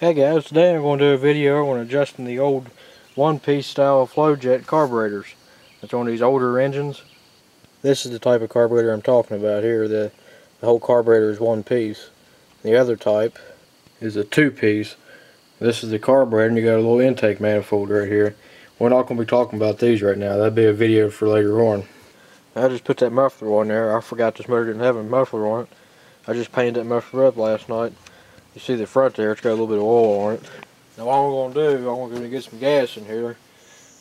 Hey guys, today I'm going to do a video on adjusting the old one-piece style Flowjet carburetors. It's on these older engines. This is the type of carburetor I'm talking about here. The, the whole carburetor is one piece. The other type is a two-piece. This is the carburetor and you got a little intake manifold right here. We're not going to be talking about these right now. That'll be a video for later on. I just put that muffler on there. I forgot this motor didn't have a muffler on it. I just painted that muffler up last night. You see the front there, it's got a little bit of oil on it. Now what I'm going to do, I'm going to get some gas in here.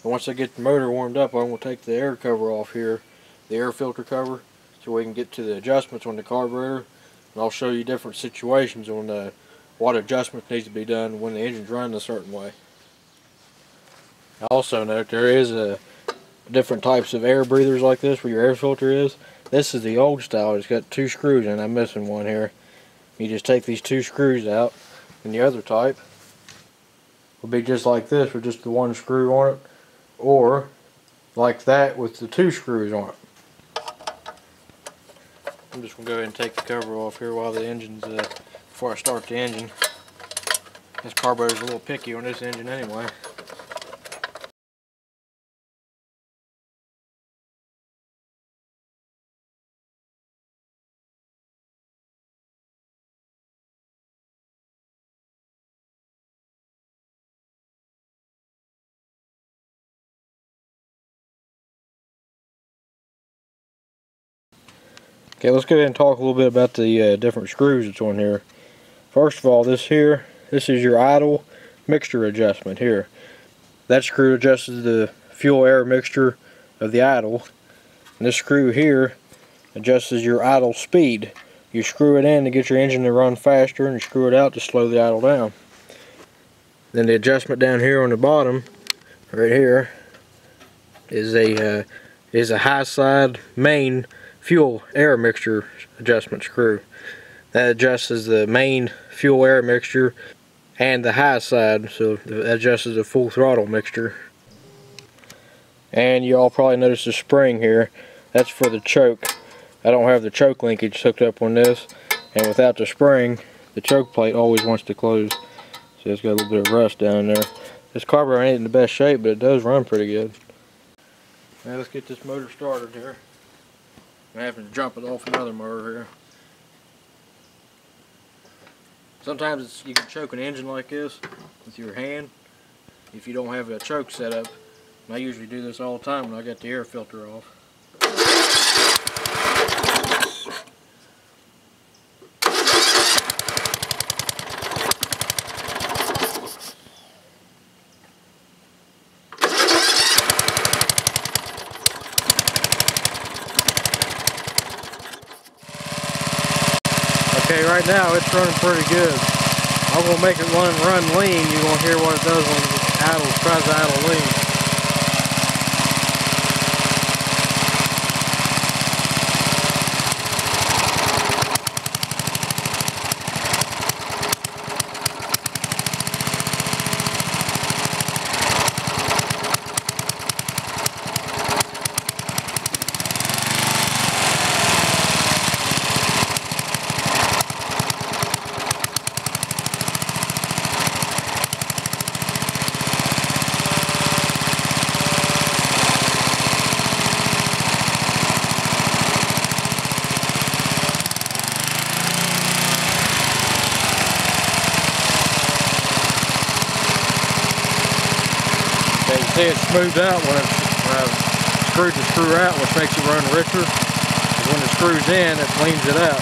And once I get the motor warmed up, I'm going to take the air cover off here, the air filter cover, so we can get to the adjustments on the carburetor. And I'll show you different situations on uh, what adjustments needs to be done when the engine's running a certain way. Also note there is a different types of air breathers like this where your air filter is. This is the old style. It's got two screws and I'm missing one here. You just take these two screws out and the other type will be just like this with just the one screw on it or like that with the two screws on it. I'm just going to go ahead and take the cover off here while the engine's, uh, before I start the engine. This carburetor's a little picky on this engine anyway. Okay, let's go ahead and talk a little bit about the uh, different screws that's on here. First of all, this here, this is your idle mixture adjustment here. That screw adjusts the fuel air mixture of the idle. And this screw here adjusts your idle speed. You screw it in to get your engine to run faster and you screw it out to slow the idle down. Then the adjustment down here on the bottom, right here, is a uh, is a high side main fuel air mixture adjustment screw. That adjusts the main fuel air mixture and the high side, so that adjusts the full throttle mixture. And you all probably noticed the spring here. That's for the choke. I don't have the choke linkage hooked up on this, and without the spring, the choke plate always wants to close. So it's got a little bit of rust down there. This carburetor ain't in the best shape, but it does run pretty good. Now let's get this motor started here. I'm having to jump it off another motor here. Sometimes you can choke an engine like this with your hand if you don't have a choke set up. I usually do this all the time when I get the air filter off. Okay, now it's running pretty good. I'm gonna make it run run lean. You're gonna hear what it does when it idles, tries to idle lean. See it smoothed out when, it, when I screwed the screw out, which makes it run richer. When it screws in, it cleans it out.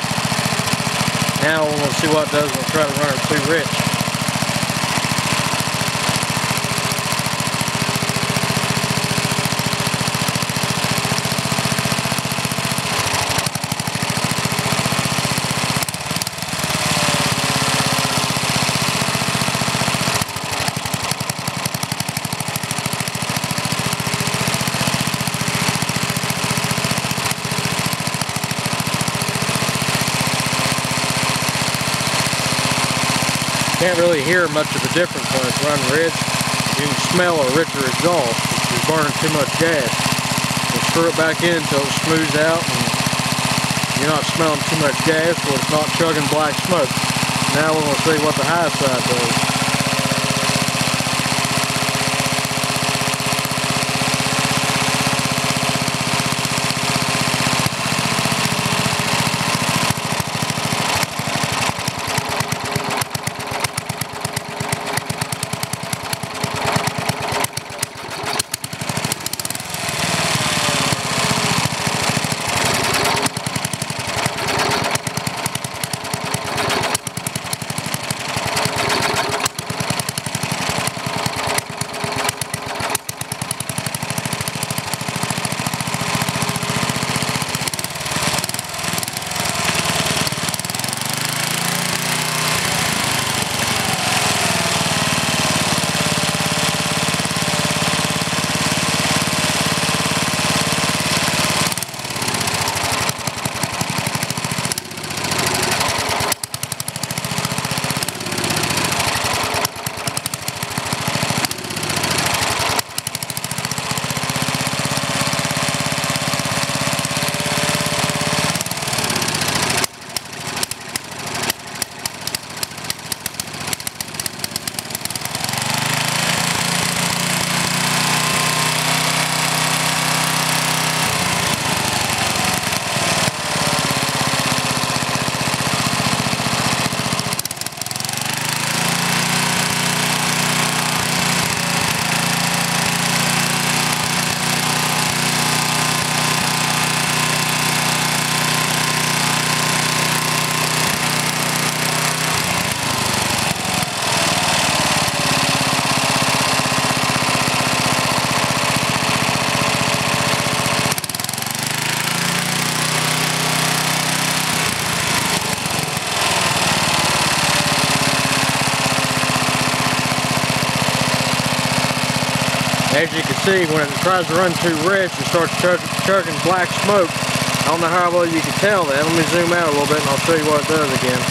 Now we'll see what it does when I try to run it too rich. Can't really hear much of a difference when it's running rich. You can smell a richer exhaust. It's burning too much gas. So screw it back in until it smooths out and you're not smelling too much gas so it's not chugging black smoke. Now we're going to see what the high side does. See, when it tries to run too rich, it starts chugging black smoke. I don't know how well you can tell that. Let me zoom out a little bit and I'll show you what it does again.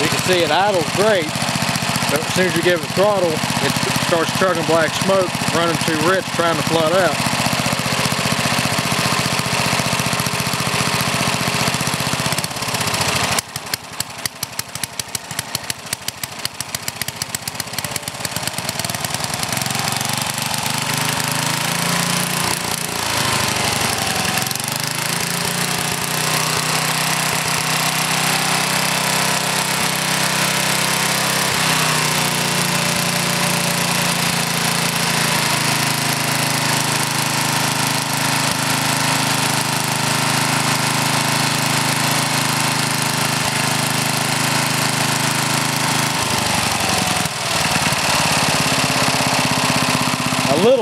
You can see it idles great, but as soon as you give it throttle, it starts chugging black smoke, running too rich, trying to flood out.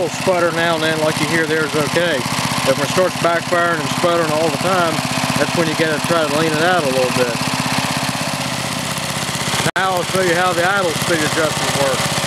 Little sputter now and then like you hear there is okay. If it starts backfiring and sputtering all the time, that's when you gotta try to lean it out a little bit. Now I'll show you how the idle speed adjustment works.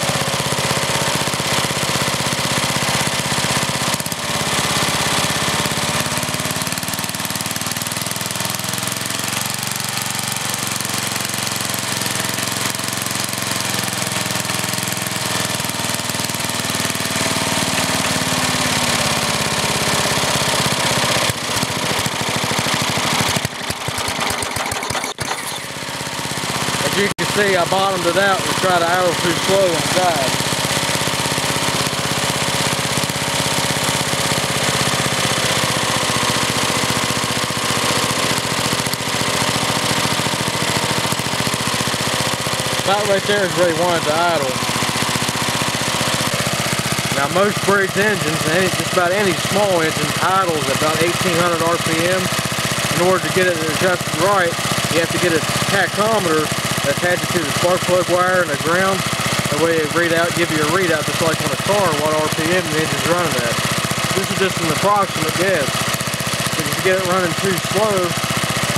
See I bottomed it out and tried to idle too slow inside. About right there is where he wanted to idle. Now most Briggs engines, any, just about any small engine, idles at about 1800 RPM. In order to get it adjusted right, you have to get a tachometer attach it to the spark plug wire and the ground. That way it read out, give you a readout just like on a car what RPM the engine's running at. This is just an approximate guess. If you get it running too slow,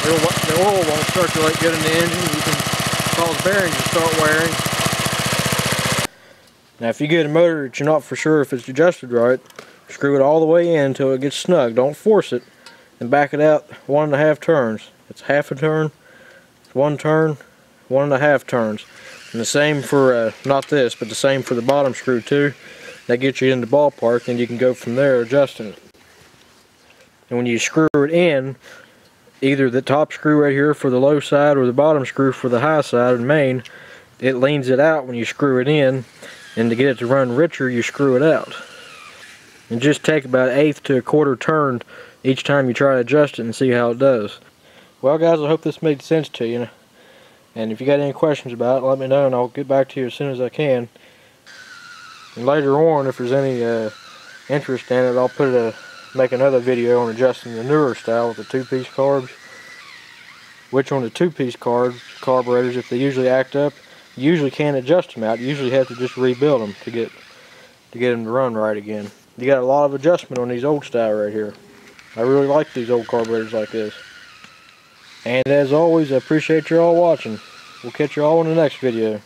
the oil won't circulate good in the engine. You can cause bearings to start wearing. Now if you get a motor that you're not for sure if it's adjusted right, screw it all the way in until it gets snug. Don't force it and back it out one and a half turns. It's half a turn, one turn, one and a half turns. And the same for, uh, not this, but the same for the bottom screw too. That gets you in the ballpark and you can go from there adjusting it. And when you screw it in, either the top screw right here for the low side or the bottom screw for the high side and main, it leans it out when you screw it in. And to get it to run richer, you screw it out. And just take about eighth to a quarter turn each time you try to adjust it and see how it does. Well guys, I hope this made sense to you. And if you got any questions about it, let me know and I'll get back to you as soon as I can. And later on, if there's any uh, interest in it, I'll put a make another video on adjusting the newer style with the two-piece carbs. Which on the two-piece carbs, carburetors, if they usually act up, you usually can't adjust them out. You usually have to just rebuild them to get to get them to run right again. You got a lot of adjustment on these old style right here. I really like these old carburetors like this. And as always, I appreciate you all watching. We'll catch you all in the next video.